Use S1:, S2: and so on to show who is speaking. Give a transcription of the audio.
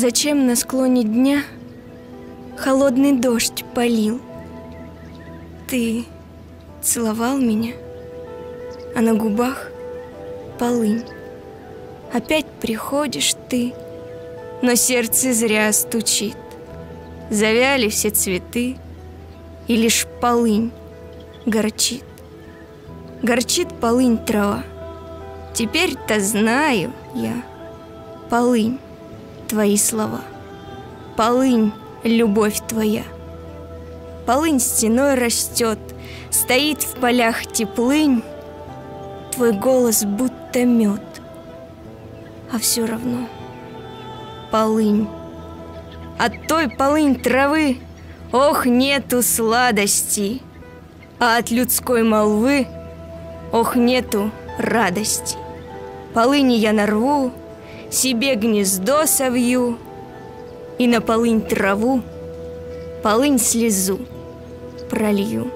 S1: Зачем на склоне дня холодный дождь полил? Ты целовал меня, а на губах полынь. Опять приходишь ты, но сердце зря стучит. Завяли все цветы, и лишь полынь горчит. Горчит полынь трава. Теперь-то знаю я, полынь, твои слова. Полынь, любовь твоя. Полынь стеной растет, стоит в полях теплынь, Твой голос будто мед, а все равно полынь. От той полынь травы, ох, нету сладости, А от людской молвы, ох, нету радости. Полыни я нарву, себе гнездо совью, И на полынь траву полынь слезу пролью.